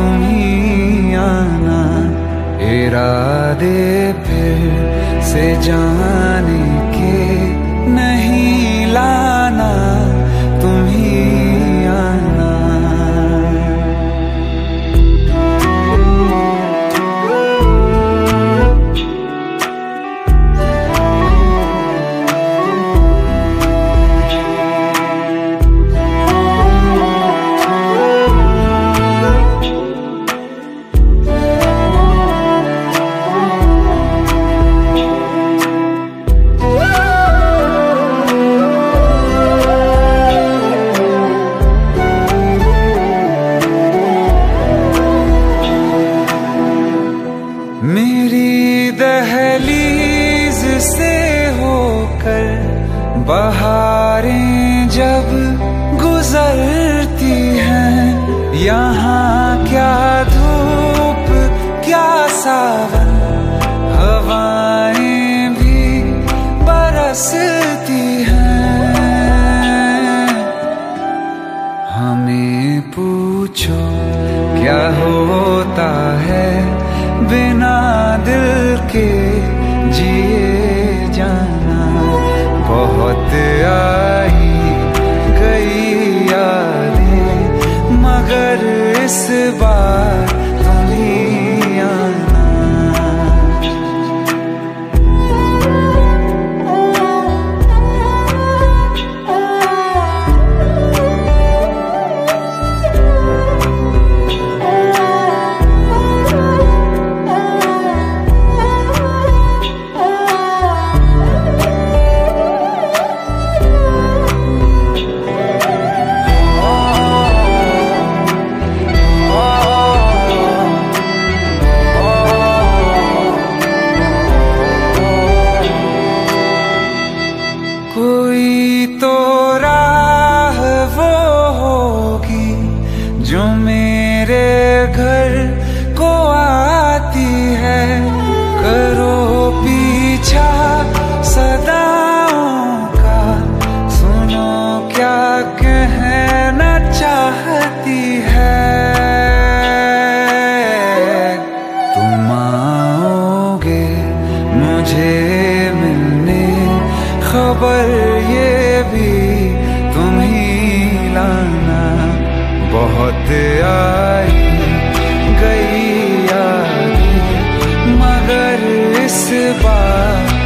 तुम आना इरादे फिर से जाने। बहारें जब गुजरती हैं, यहाँ क्या धूप, क्या सावन, हवाएँ भी बरसती हैं। हमें पूछो, क्या होता है बिना चाहती है। तुम आओगे मुझे मिलने, खबर ये भी तुम ही लाना। बहुत आई गई आई मगर इस बार